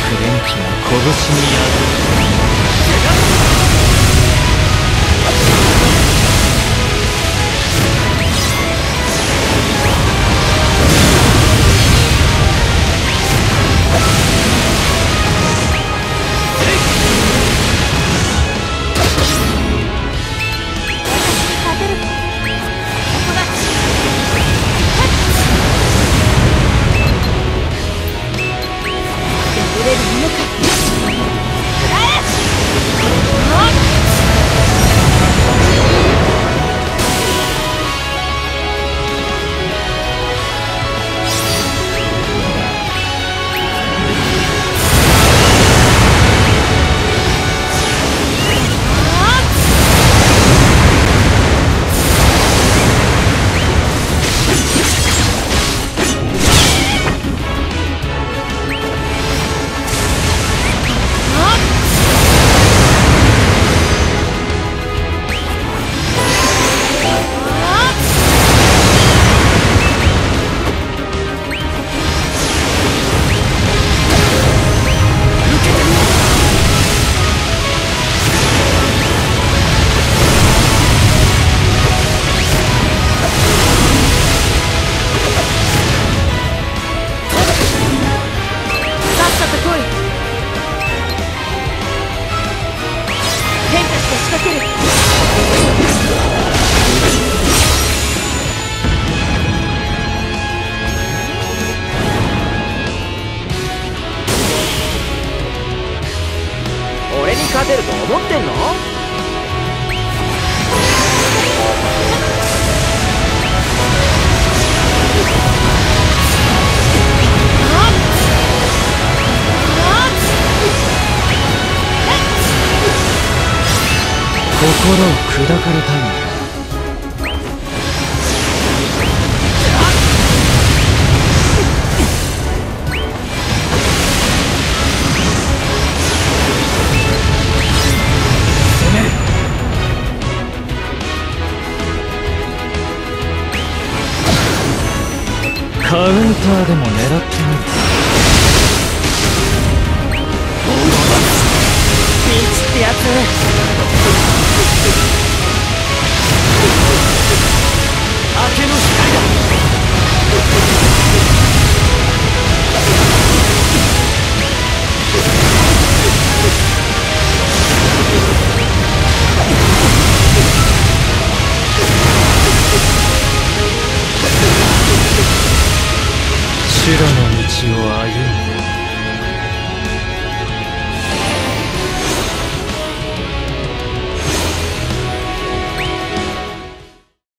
く電気が拳に宿る。ると思ってんの？心を砕かれたいんだカウンターでも狙ってみる。ピンチってやつ白の